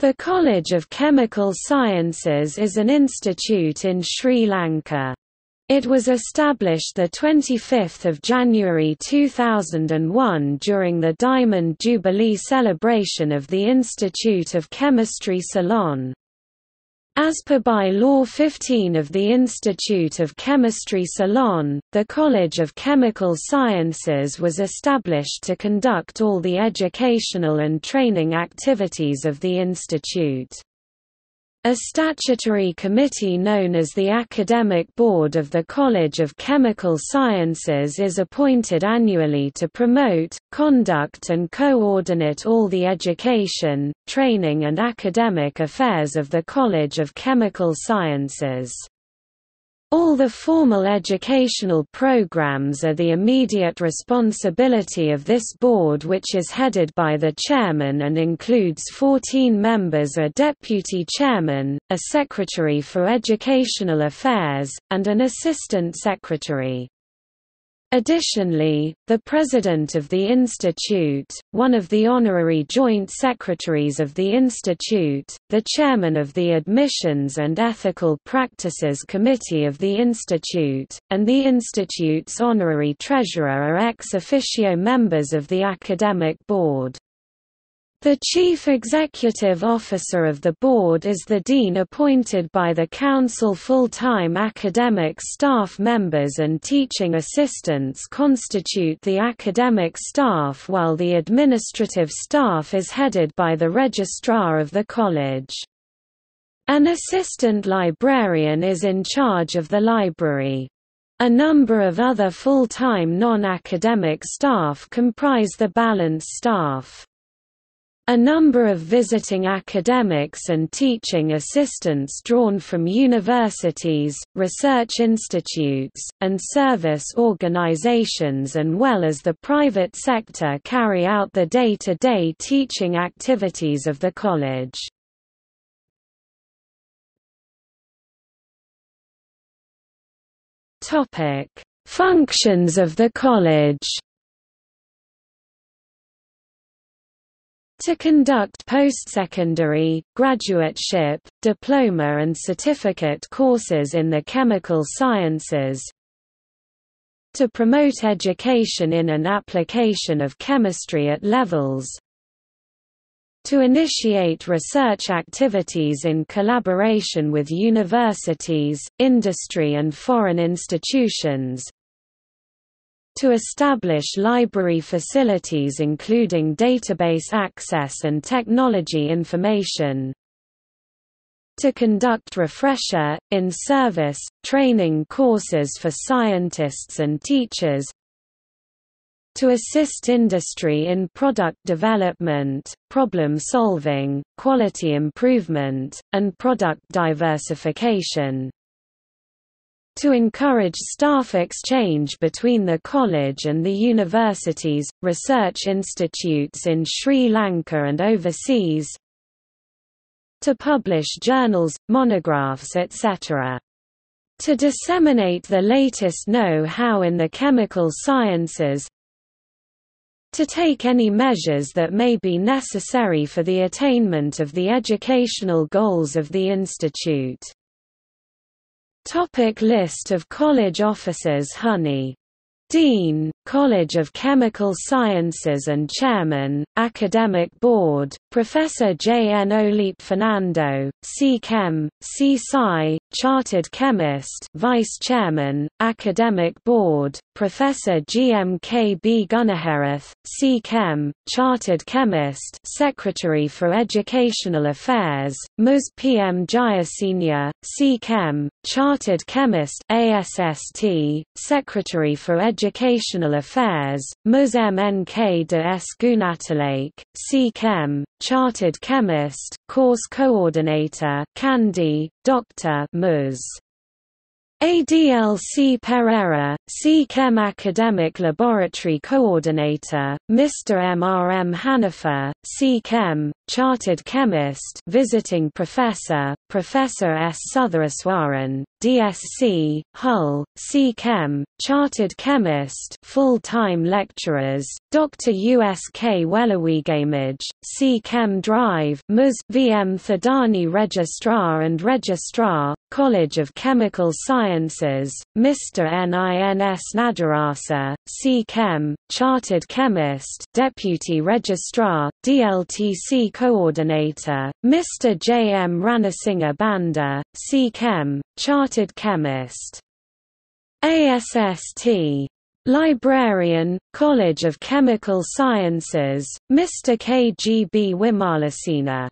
The College of Chemical Sciences is an institute in Sri Lanka. It was established 25 January 2001 during the Diamond Jubilee celebration of the Institute of Chemistry Ceylon. As per by Law 15 of the Institute of Chemistry Ceylon, the College of Chemical Sciences was established to conduct all the educational and training activities of the institute. A statutory committee known as the Academic Board of the College of Chemical Sciences is appointed annually to promote, conduct and coordinate all the education, training and academic affairs of the College of Chemical Sciences. All the formal educational programs are the immediate responsibility of this board which is headed by the chairman and includes 14 members a deputy chairman, a secretary for educational affairs, and an assistant secretary. Additionally, the president of the institute, one of the honorary joint secretaries of the institute, the chairman of the Admissions and Ethical Practices Committee of the institute, and the institute's honorary treasurer are ex officio members of the academic board. The Chief Executive Officer of the Board is the Dean appointed by the Council full-time academic staff members and teaching assistants constitute the academic staff while the administrative staff is headed by the Registrar of the College. An assistant librarian is in charge of the library. A number of other full-time non-academic staff comprise the balance staff. A number of visiting academics and teaching assistants drawn from universities, research institutes, and service organizations and well as the private sector carry out the day-to-day -day teaching activities of the college. Functions of the college to conduct postsecondary, graduateship, diploma and certificate courses in the chemical sciences, to promote education in and application of chemistry at levels, to initiate research activities in collaboration with universities, industry and foreign institutions, to establish library facilities including database access and technology information, to conduct refresher, in-service, training courses for scientists and teachers, to assist industry in product development, problem solving, quality improvement, and product diversification to encourage staff exchange between the college and the universities, research institutes in Sri Lanka and overseas to publish journals, monographs etc. To disseminate the latest know-how in the chemical sciences to take any measures that may be necessary for the attainment of the educational goals of the institute. Topic list of college officers Honey Dean, College of Chemical Sciences and Chairman, Academic Board, Professor J. N. Oleep Fernando, C. Chem, C. Sci, Chartered Chemist Vice Chairman, Academic Board, Professor G. M. K. B. Gunaherath, C. Chem, Chartered Chemist Secretary for Educational Affairs, Mus P. M. Jayasenya, C. Chem, Chartered Chemist ASST, Secretary for Educational Educational Affairs, Mus MNK de C. Chem, Chartered Chemist, Course Coordinator, Kandy, Dr. Mus. ADLC Pereira, C-Chem Academic Laboratory Coordinator, Mr. MRM Hanifa, C-Chem, Chartered Chemist Visiting Professor, Professor S. Sotheeswaran, DSc, Hull, C-Chem, Chartered Chemist full-time lecturers, Dr. USK Wellawegamage, C-Chem Drive Mus VM Thadani Registrar and Registrar, College of Chemical Sciences, Mr. NINS Nadarasa, C-Chem, Chartered Chemist Deputy Registrar, DLTC Coordinator, Mr. J. M. Ranasinghe Banda, C-Chem, Chartered Chemist. ASST. Librarian, College of Chemical Sciences, Mr. K. G. B. Wimalasena